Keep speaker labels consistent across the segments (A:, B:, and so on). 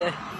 A: Yeah.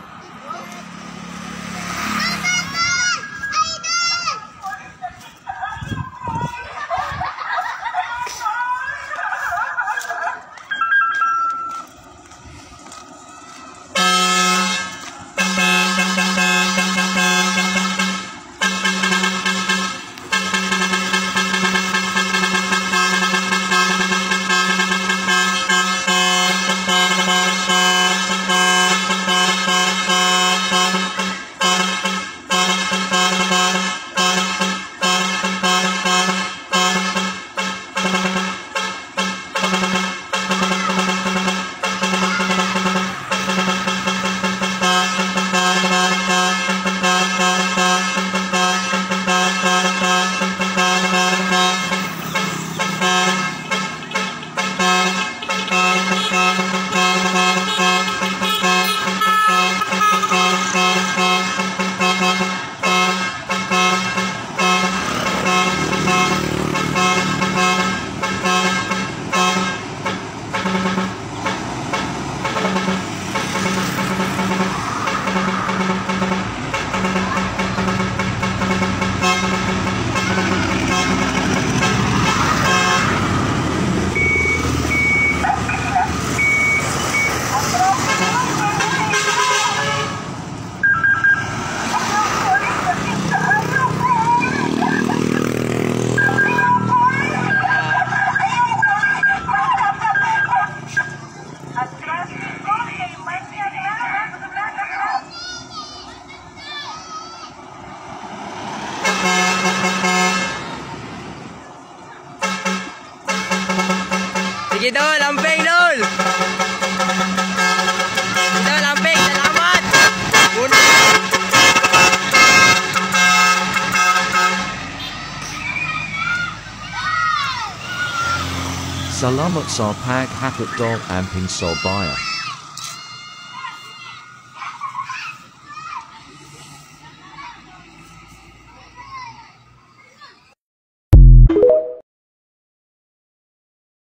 A: Sige salamat! Un-
B: Salamat sa paghatid amping sobaya.